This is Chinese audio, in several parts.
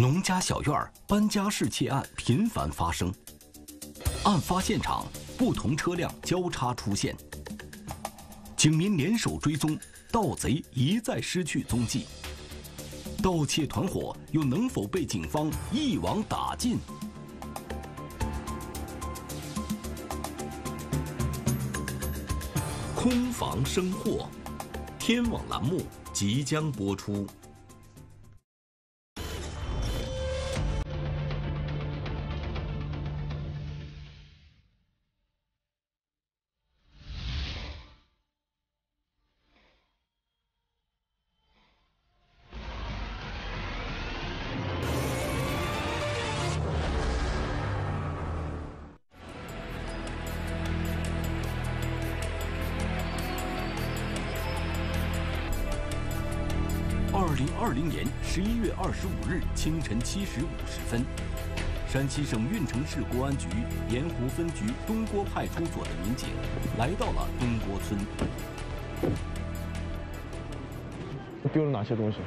农家小院搬家式窃案频繁发生，案发现场不同车辆交叉出现，警民联手追踪，盗贼一再失去踪迹。盗窃团伙又能否被警方一网打尽？空房生祸，天网栏目即将播出。零二零年十一月二十五日清晨七时五十分，山西省运城市公安局盐湖分局东郭派出所的民警来到了东郭村。丢了哪些东西？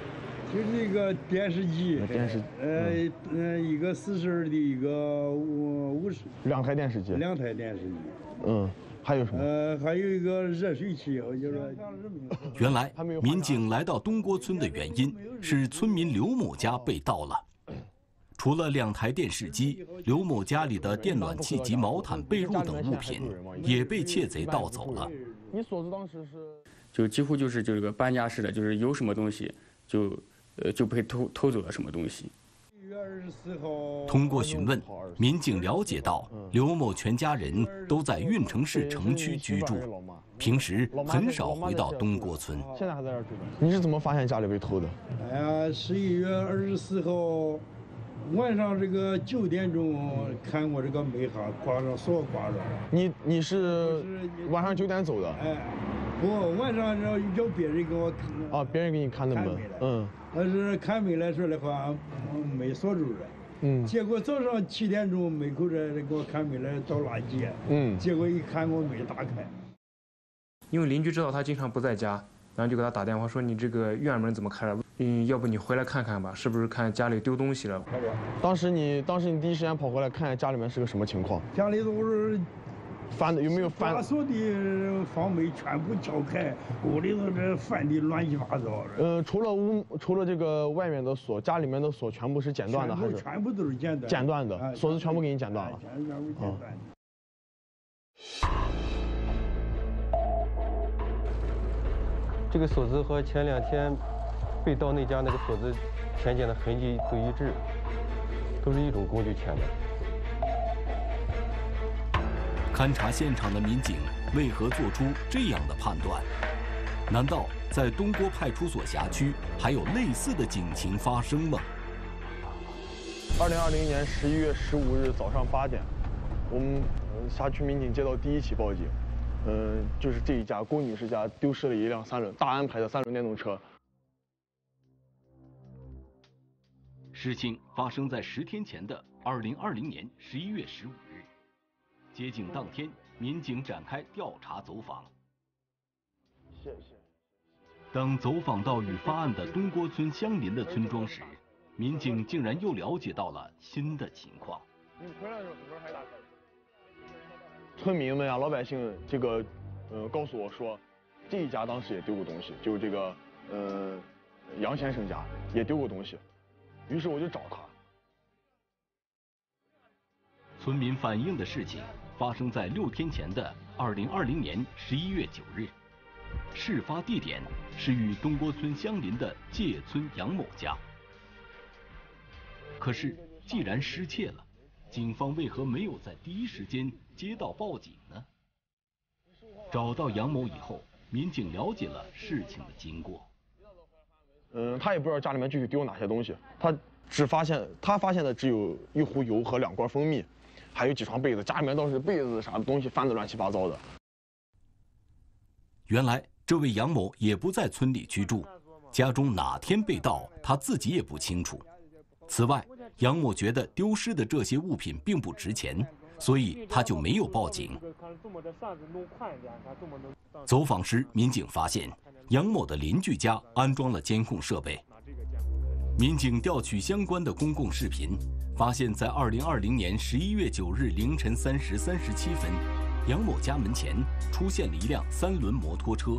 就是一个电视机，电视，呃，呃，一个四十的，一个五五十，两台电视机，两台电视机，嗯。还有什么？呃，还有一个热水器，就是说。原来，民警来到东郭村的原因是村民刘某家被盗了。除了两台电视机，刘某家里的电暖气及毛毯、被褥等物品也被窃贼盗走了。你锁子当时是？就几乎就是就这个搬家似的，就是有什么东西就，呃，就被偷偷走了什么东西。通过询问，民警了解到刘某全家人都在运城市城区居住，平时很少回到东郭村。现在还在这儿住你是怎么发现家里被偷的？哎呀，十一月二十四号晚上这个九点钟，看我这个门哈挂上锁挂上。你你是晚上九点走的？哎，不，晚上要要别人给我看。啊，别人给你看的门。嗯。但是开门来说的话，没锁住着。嗯。结果早上七点钟门口这给我开门来倒垃圾。嗯。结果一看我没打开。因为邻居知道他经常不在家，然后就给他打电话说：“你这个院门怎么开了？嗯，要不你回来看看吧，是不是看家里丢东西了？”当时你当时你第一时间跑回来看家里面是个什么情况？家里都是。翻的有没有翻？把锁的房门全部撬开，屋里头这翻的乱七八糟的。呃，除了屋，除了这个外面的锁，家里面的锁全部是剪断的还是？全部都是剪断。剪断的，锁子全部给你剪断了。全部剪断。这个锁子和前两天被盗那家那个锁子前剪的痕迹都一致，都是一种工具填的。勘察现场的民警为何做出这样的判断？难道在东郭派出所辖区还有类似的警情发生吗？二零二零年十一月十五日早上八点，我们辖区民警接到第一起报警，嗯，就是这一家龚女士家丢失了一辆三轮大安牌的三轮电动车。事情发生在十天前的二零二零年十一月十五。接警当天，民警展开调查走访。谢谢。当走访到与发案的东郭村相邻的村庄时，民警竟然又了解到了新的情况。你回来的时候门还打开？村民们啊，老百姓这个，呃，告诉我说，这一家当时也丢过东西，就是这个，呃，杨先生家也丢过东西。于是我就找他。村民反映的事情。发生在六天前的二零二零年十一月九日，事发地点是与东郭村相邻的界村杨某家。可是，既然失窃了，警方为何没有在第一时间接到报警呢？找到杨某以后，民警了解了事情的经过。嗯，他也不知道家里面具体丢哪些东西，他只发现他发现的只有一壶油和两罐蜂蜜。还有几床被子，家里面倒是被子啥东西翻得乱七八糟的。原来这位杨某也不在村里居住，家中哪天被盗，他自己也不清楚。此外，杨某觉得丢失的这些物品并不值钱，所以他就没有报警。走访时，民警发现杨某的邻居家安装了监控设备。民警调取相关的公共视频，发现，在二零二零年十一月九日凌晨三时三十七分，杨某家门前出现了一辆三轮摩托车，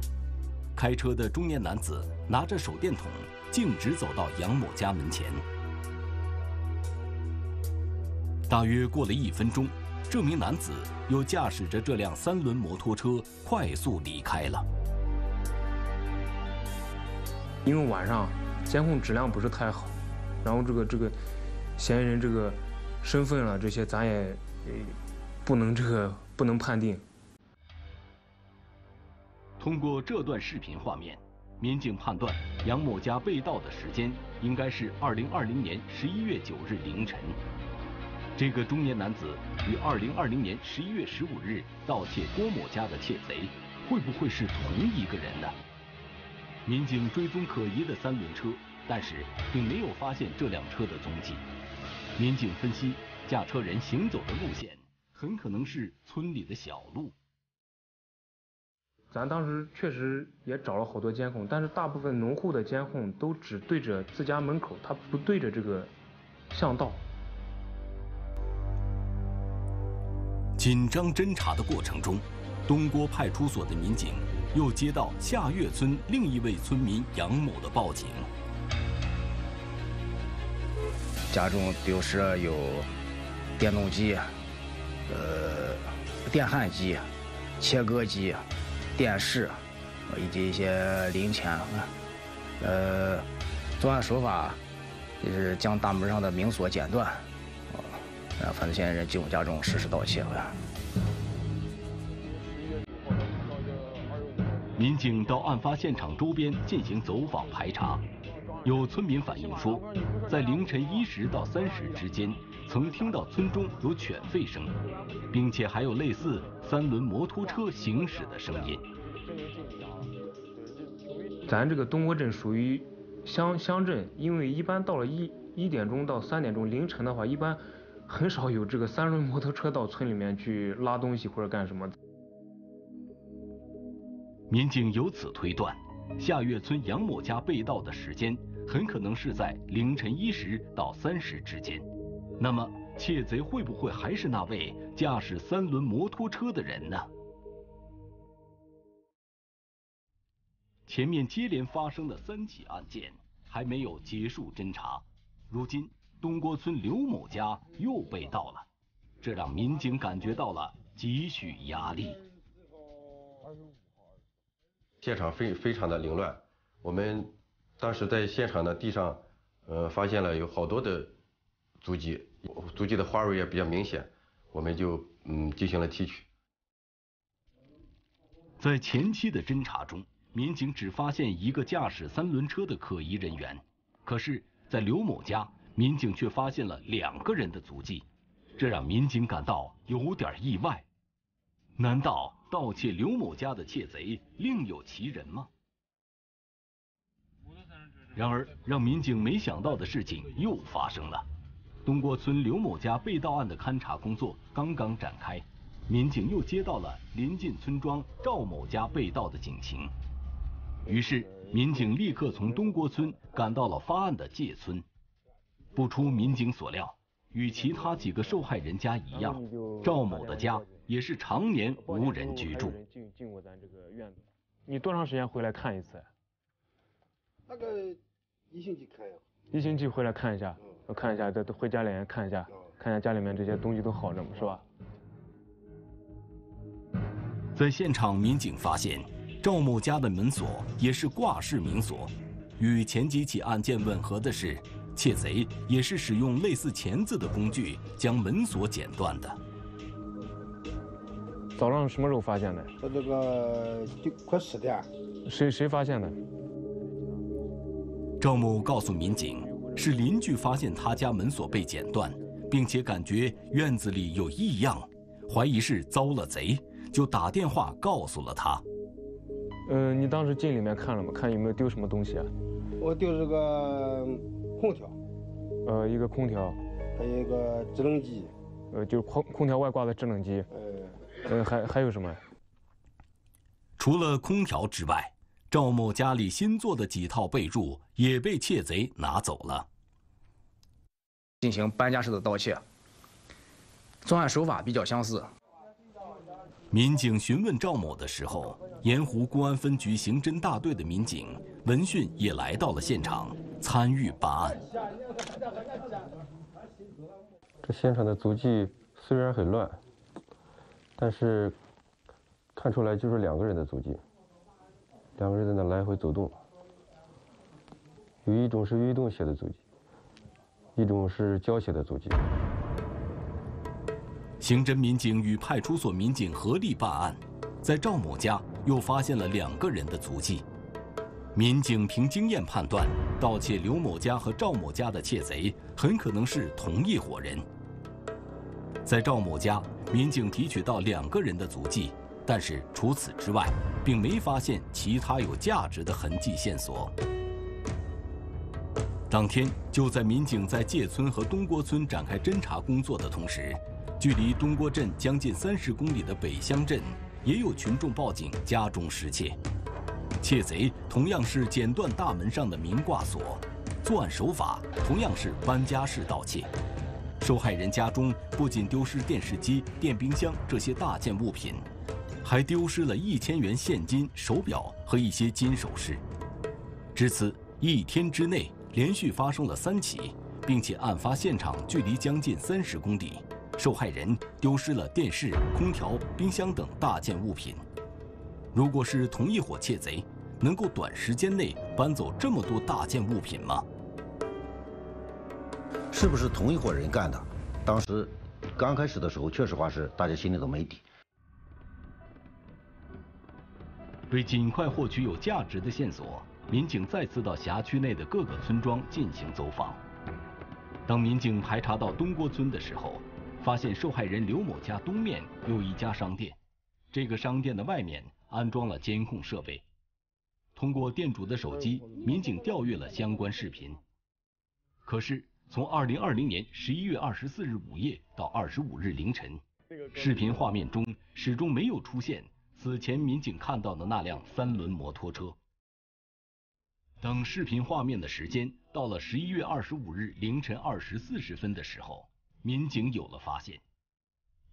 开车的中年男子拿着手电筒，径直走到杨某家门前。大约过了一分钟，这名男子又驾驶着这辆三轮摩托车快速离开了。因为晚上监控质量不是太好，然后这个这个嫌疑人这个身份了这些咱也不能这个不能判定。通过这段视频画面，民警判断杨某家被盗的时间应该是二零二零年十一月九日凌晨。这个中年男子与二零二零年十一月十五日盗窃郭某家的窃贼，会不会是同一个人呢？民警追踪可疑的三轮车，但是并没有发现这辆车的踪迹。民警分析，驾车人行走的路线很可能是村里的小路。咱当时确实也找了好多监控，但是大部分农户的监控都只对着自家门口，他不对着这个巷道。紧张侦查的过程中，东郭派出所的民警。又接到下月村另一位村民杨某的报警，家中丢失了有电动机、呃电焊机、切割机、电视以及一些零钱。呃，作案手法就是将大门上的明锁剪断，让犯罪嫌疑人进入家中实施盗窃了。民警到案发现场周边进行走访排查，有村民反映说，在凌晨一时到三时之间，曾听到村中有犬吠声，并且还有类似三轮摩托车行驶的声音。咱这个东郭镇属于乡乡镇，因为一般到了一一点钟到三点钟凌晨的话，一般很少有这个三轮摩托车到村里面去拉东西或者干什么。民警由此推断，下月村杨某家被盗的时间很可能是在凌晨一时到三时之间。那么，窃贼会不会还是那位驾驶三轮摩托车的人呢？前面接连发生的三起案件还没有结束侦查，如今东郭村刘某家又被盗了，这让民警感觉到了几许压力。现场非非常的凌乱，我们当时在现场的地上，呃，发现了有好多的足迹，足迹的花纹也比较明显，我们就嗯进行了提取。在前期的侦查中，民警只发现一个驾驶三轮车的可疑人员，可是，在刘某家，民警却发现了两个人的足迹，这让民警感到有点意外，难道？盗窃刘某家的窃贼另有其人吗？然而，让民警没想到的事情又发生了。东郭村刘某家被盗案的勘查工作刚刚展开，民警又接到了临近村庄赵某家被盗的警情。于是，民警立刻从东郭村赶到了发案的界村。不出民警所料，与其他几个受害人家一样，赵某的家。也是常年无人居住。进进过咱这个院子，你多长时间回来看一次？大概一星期看呀。一星期回来看一下，我看一下，再回家里面看一下，看一下家里面这些东西都好着吗？是吧？在现场，民警发现赵某家的门锁也是挂式门锁，与前几起案件吻合的是，窃贼也是使用类似钳子的工具将门锁剪断的。早上什么时候发现的？在这个就快十点。谁谁发现的？赵某告诉民警，是邻居发现他家门锁被剪断，并且感觉院子里有异样，怀疑是遭了贼，就打电话告诉了他。嗯，你当时进里面看了吗？看有没有丢什么东西啊？我丢这个空调，呃，一个空调，还有一个制冷机，呃，就是空空调外挂的制冷机。呃，还还有什么？除了空调之外，赵某家里新做的几套被褥也被窃贼拿走了，进行搬家式的盗窃，作案手法比较相似。民警询问赵某的时候，盐湖公安分局刑侦大队的民警闻讯也来到了现场，参与办案。这现场的足迹虽然很乱，但是看出来就是两个人的足迹。两个人在那来回走动，有一种是运动鞋的足迹，一种是胶鞋的足迹。刑侦民警与派出所民警合力办案，在赵某家又发现了两个人的足迹。民警凭经验判断，盗窃刘某家和赵某家的窃贼很可能是同一伙人。在赵某家，民警提取到两个人的足迹。但是除此之外，并没发现其他有价值的痕迹线索。当天，就在民警在界村和东郭村展开侦查工作的同时，距离东郭镇将近三十公里的北乡镇，也有群众报警家中失窃。窃贼同样是剪断大门上的明挂锁，作案手法同样是搬家式盗窃。受害人家中不仅丢失电视机、电冰箱这些大件物品。还丢失了一千元现金、手表和一些金首饰。至此，一天之内连续发生了三起，并且案发现场距离将近三十公里，受害人丢失了电视、空调、冰箱等大件物品。如果是同一伙窃贼，能够短时间内搬走这么多大件物品吗？是不是同一伙人干的？当时刚开始的时候，确实话是大家心里都没底。为尽快获取有价值的线索，民警再次到辖区内的各个村庄进行走访。当民警排查到东郭村的时候，发现受害人刘某家东面有一家商店，这个商店的外面安装了监控设备。通过店主的手机，民警调阅了相关视频。可是，从二零二零年十一月二十四日午夜到二十五日凌晨，视频画面中始终没有出现。此前民警看到的那辆三轮摩托车。等视频画面的时间到了十一月二十五日凌晨二时四十分的时候，民警有了发现，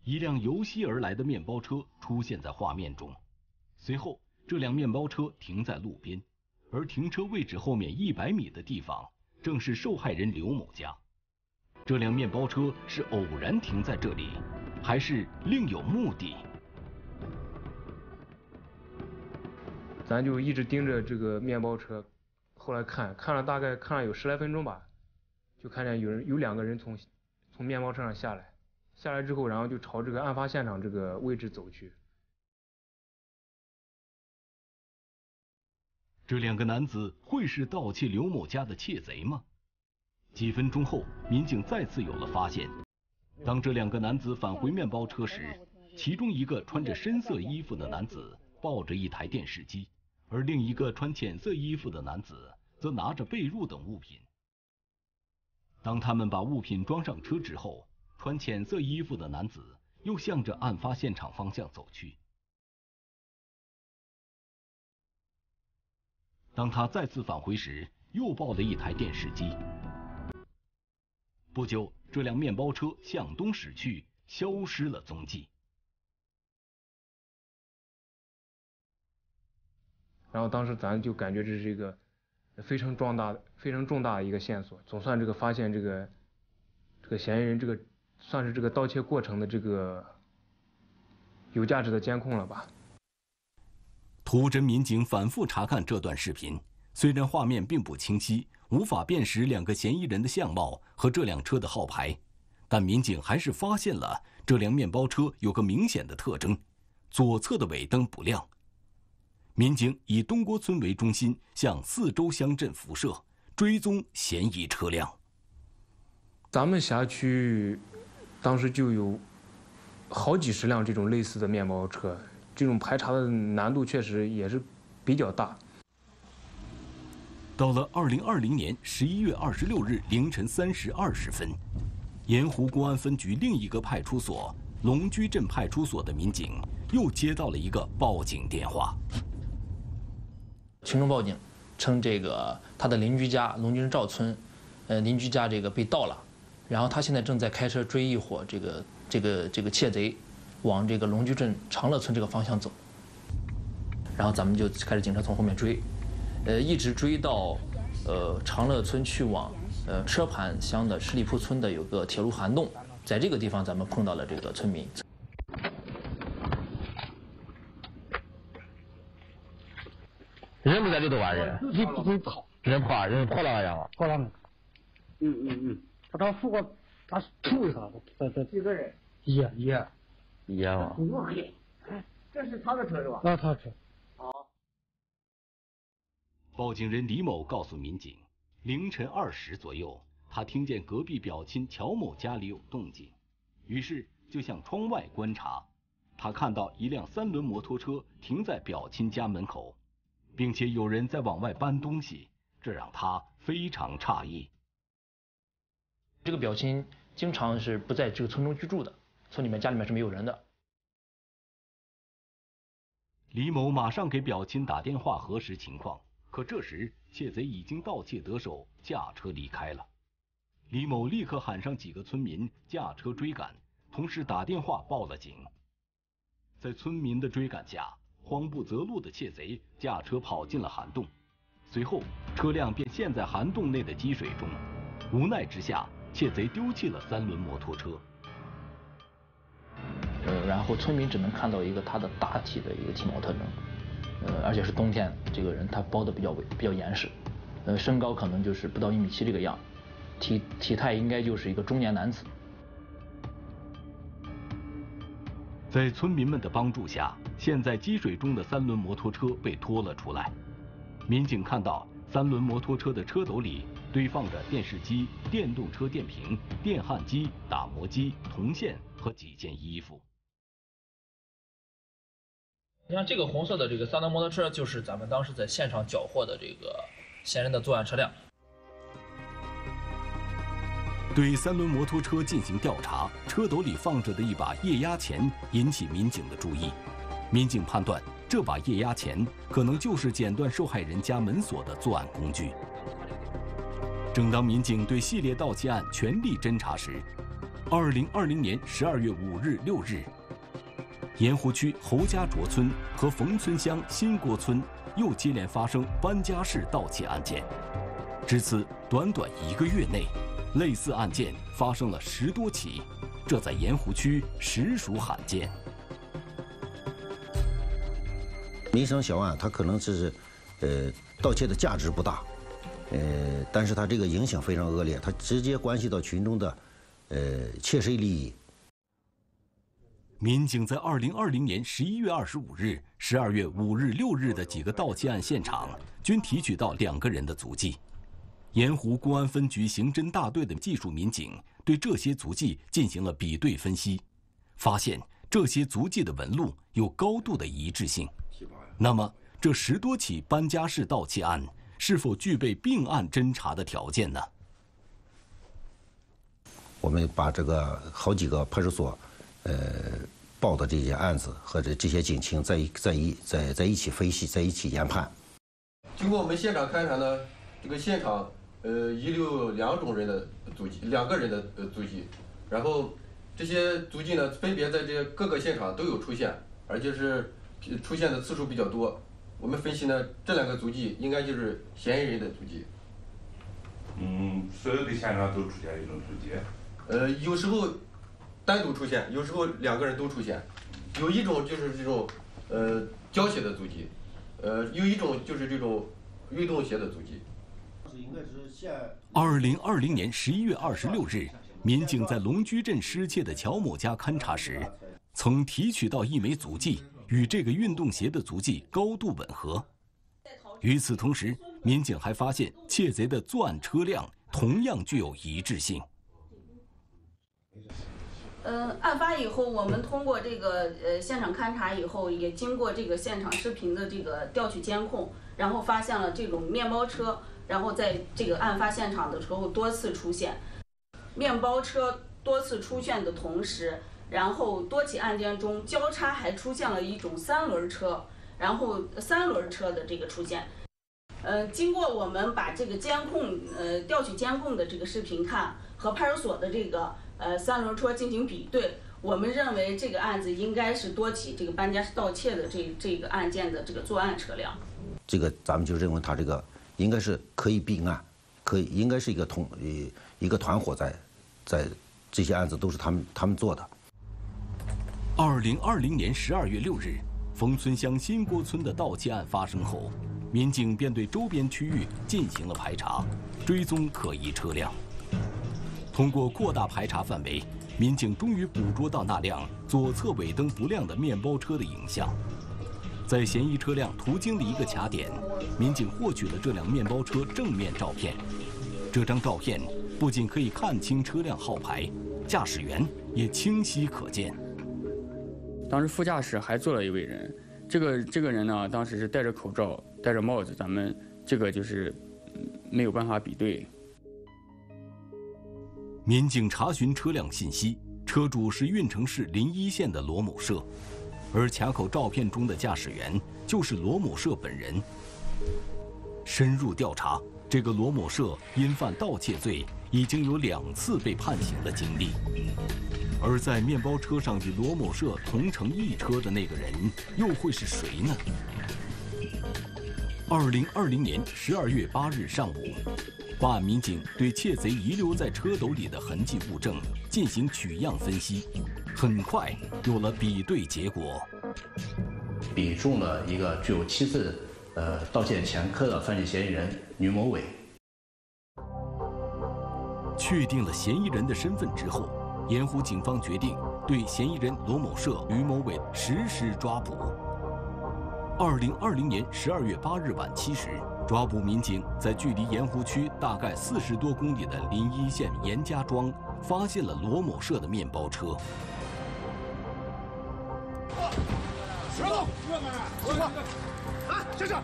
一辆由西而来的面包车出现在画面中。随后，这辆面包车停在路边，而停车位置后面一百米的地方正是受害人刘某家。这辆面包车是偶然停在这里，还是另有目的？咱就一直盯着这个面包车，后来看看了大概看了有十来分钟吧，就看见有人有两个人从从面包车上下来，下来之后，然后就朝这个案发现场这个位置走去。这两个男子会是盗窃刘某家的窃贼吗？几分钟后，民警再次有了发现。当这两个男子返回面包车时，其中一个穿着深色衣服的男子抱着一台电视机。而另一个穿浅色衣服的男子则拿着被褥等物品。当他们把物品装上车之后，穿浅色衣服的男子又向着案发现场方向走去。当他再次返回时，又抱了一台电视机。不久，这辆面包车向东驶去，消失了踪迹。然后当时咱就感觉这是一个非常壮大的、非常重大的一个线索，总算这个发现这个这个嫌疑人这个算是这个盗窃过程的这个有价值的监控了吧。图侦民警反复查看这段视频，虽然画面并不清晰，无法辨识两个嫌疑人的相貌和这辆车的号牌，但民警还是发现了这辆面包车有个明显的特征：左侧的尾灯不亮。民警以东郭村为中心，向四周乡镇辐射，追踪嫌疑车辆。咱们辖区当时就有好几十辆这种类似的面包车，这种排查的难度确实也是比较大。到了二零二零年十一月二十六日凌晨三时二十分，盐湖公安分局另一个派出所龙居镇派出所的民警又接到了一个报警电话。群众报警，称这个他的邻居家龙居镇赵村，呃，邻居家这个被盗了，然后他现在正在开车追一伙这个这个这个窃贼，往这个龙居镇长乐村这个方向走。然后咱们就开始警车从后面追，呃，一直追到，呃，长乐村去往呃车盘乡的十里铺村的有个铁路涵洞，在这个地方咱们碰到了这个村民。人不在这头啊？人人人跑，人跑，人跑了呀？跑了。嗯嗯嗯，他当扶过，他吐一下，这这几个人？一一一嘛。我黑，这是他的车是吧？那他车。好。报警人李某告诉民警，凌晨二时左右，他听见隔壁表亲乔某家里有动静，于是就向窗外观察，他看到一辆三轮摩托车停在表亲家门口。并且有人在往外搬东西，这让他非常诧异。这个表亲经常是不在这个村中居住的，村里面家里面是没有人的。李某马上给表亲打电话核实情况，可这时窃贼已经盗窃得手，驾车离开了。李某立刻喊上几个村民驾车追赶，同时打电话报了警。在村民的追赶下。慌不择路的窃贼驾车跑进了涵洞，随后车辆便陷在涵洞内的积水中。无奈之下，窃贼丢弃了三轮摩托车。然后村民只能看到一个他的大体的一个体貌特征，呃，而且是冬天，这个人他包的比较比较严实，呃，身高可能就是不到一米七这个样，体体态应该就是一个中年男子。在村民们的帮助下，陷在积水中的三轮摩托车被拖了出来。民警看到三轮摩托车的车斗里堆放着电视机、电动车电瓶、电焊机、打磨机、铜线和几件衣服。你看这个红色的这个三轮摩托车，就是咱们当时在现场缴获的这个嫌疑人的作案车辆。对三轮摩托车进行调查，车斗里放着的一把液压钳引起民警的注意。民警判断，这把液压钳可能就是剪断受害人家门锁的作案工具。正当民警对系列盗窃案全力侦查时，二零二零年十二月五日、六日，盐湖区侯家卓村和冯村乡新郭村又接连发生搬家式盗窃案件。至此，短短一个月内。类似案件发生了十多起，这在盐湖区实属罕见。民生小案，它可能是，呃，盗窃的价值不大，呃，但是它这个影响非常恶劣，它直接关系到群众的，呃，切身利益。民警在二零二零年十一月二十五日、十二月五日、六日的几个盗窃案现场，均提取到两个人的足迹。盐湖公安分局刑侦大队的技术民警对这些足迹进行了比对分析，发现这些足迹的纹路有高度的一致性。那么，这十多起搬家式盗窃案是否具备并案侦查的条件呢？我们把这个好几个派出所，呃，报的这些案子和这这些警情在在一在在一起分析，在一起研判。经过我们现场勘查呢，这个现场。呃，遗留两种人的足迹，两个人的呃足迹，然后这些足迹呢，分别在这各个现场都有出现，而且是出现的次数比较多。我们分析呢，这两个足迹应该就是嫌疑人的足迹。嗯，所有的现场都出现一种足迹？呃，有时候单独出现，有时候两个人都出现。有一种就是这种呃胶鞋的足迹，呃，有一种就是这种运动鞋的足迹。二零二零年十一月二十六日，民警在龙居镇失窃的乔某家勘查时，曾提取到一枚足迹，与这个运动鞋的足迹高度吻合。与此同时，民警还发现窃贼的作案车辆同样具有一致性。呃，案发以后，我们通过这个呃现场勘查以后，也经过这个现场视频的这个调取监控，然后发现了这种面包车。然后在这个案发现场的时候多次出现，面包车多次出现的同时，然后多起案件中交叉还出现了一种三轮车，然后三轮车的这个出现。呃，经过我们把这个监控，呃，调取监控的这个视频看，和派出所的这个呃三轮车进行比对，我们认为这个案子应该是多起这个搬家是盗窃的这这个案件的这个作案车辆。这个咱们就认为他这个应该是可以并案，可以应该是一个同一一个团伙在在这些案子都是他们他们做的。二零二零年十二月六日，冯村乡新郭村的盗窃案发生后，民警便对周边区域进行了排查，追踪可疑车辆。通过扩大排查范围，民警终于捕捉到那辆左侧尾灯不亮的面包车的影像。在嫌疑车辆途经的一个卡点，民警获取了这辆面包车正面照片。这张照片不仅可以看清车辆号牌，驾驶员也清晰可见。当时副驾驶还坐了一位人，这个这个人呢，当时是戴着口罩、戴着帽子，咱们这个就是没有办法比对。民警查询车辆信息，车主是运城市临沂县的罗某社，而卡口照片中的驾驶员就是罗某社本人。深入调查，这个罗某社因犯盗窃罪，已经有两次被判刑的经历。而在面包车上与罗某社同乘一车的那个人，又会是谁呢？二零二零年十二月八日上午，办案民警对窃贼遗留在车斗里的痕迹物证进行取样分析，很快有了比对结果，比中了一个具有七次呃盗窃前科的犯罪嫌疑人吕某伟。确定了嫌疑人的身份之后。盐湖警方决定对嫌疑人罗某社、吕某伟实施抓捕。二零二零年十二月八日晚七时，抓捕民警在距离盐湖区大概四十多公里的临沂县严家庄，发现了罗某社的面包车。石头，过来，啊，先生。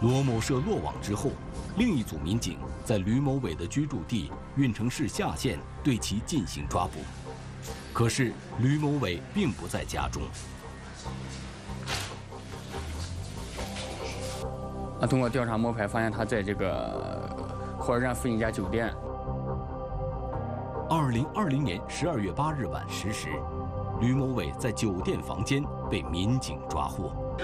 罗某社落网之后，另一组民警在吕某伟的居住地运城市下县对其进行抓捕。可是吕某伟并不在家中。啊通过调查摸排，发现他在这个火车站附近一家酒店。二零二零年十二月八日晚十时，吕某伟在酒店房间被民警抓获。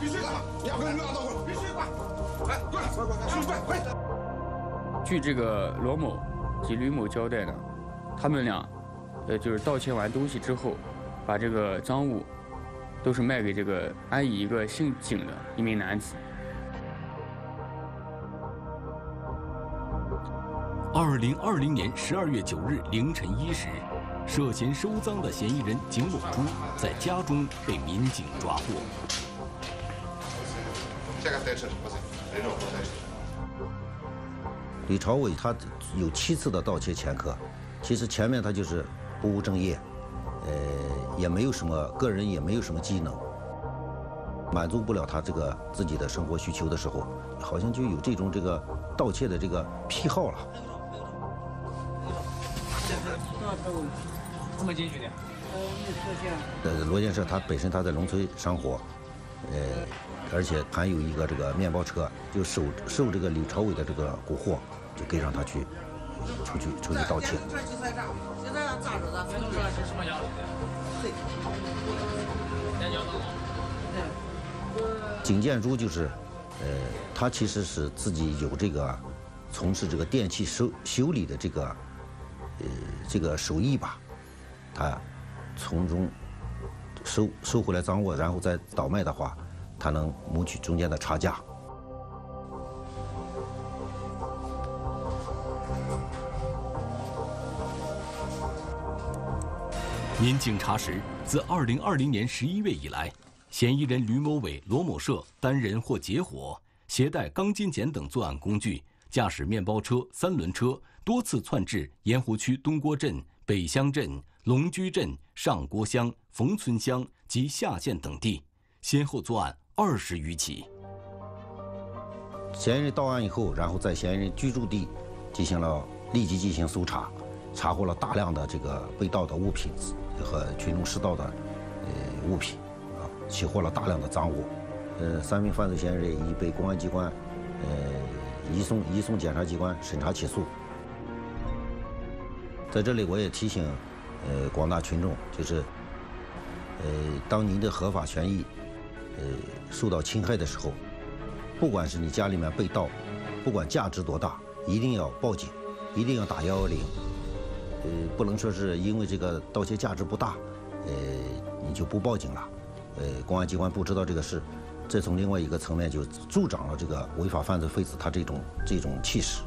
必须挂！两个人拉到过来，必须挂！来，过来，快快快，快！据这个罗某及吕某交代呢，他们俩，呃，就是盗窃完东西之后，把这个赃物都是卖给这个安邑一个姓景的一名男子。二零二零年十二月九日凌晨一时，涉嫌收赃的嫌疑人景某珠在家中被民警抓获。李朝伟他有七次的盗窃前科，其实前面他就是不务正业，呃，也没有什么个人也没有什么技能，满足不了他这个自己的生活需求的时候，好像就有这种这个盗窃的这个癖好了。怎么进去的？呃，罗建设他本身他在农村生活，呃。而且还有一个这个面包车，就受受这个李朝伟的这个蛊惑，就给让他去出去出去盗窃。景建珠就是，呃，他其实是自己有这个从事这个电器修修理的这个，呃，这个手艺吧，他从中收收回来赃物，然后再倒卖的话。他能谋取中间的差价。民警查实，自二零二零年十一月以来，嫌疑人吕某伟、罗某社单人或结伙，携带钢筋剪等作案工具，驾驶面包车、三轮车，多次窜至盐湖区东郭镇、北乡镇、龙居镇、上郭乡、冯村乡及下县等地，先后作案。二十余起。嫌疑人到案以后，然后在嫌疑人居住地进行了立即进行搜查，查获了大量的这个被盗的物品和群众拾到的呃物品，啊，起获了大量的赃物。呃，三名犯罪嫌疑人已被公安机关呃移送移送检察机关审查起诉。在这里，我也提醒呃广大群众，就是呃，当您的合法权益呃受到侵害的时候。不管是你家里面被盗，不管价值多大，一定要报警，一定要打幺幺零。呃，不能说是因为这个盗窃价值不大，呃，你就不报警了。呃，公安机关不知道这个事，这从另外一个层面就助长了这个违法犯罪分子他这种这种气势。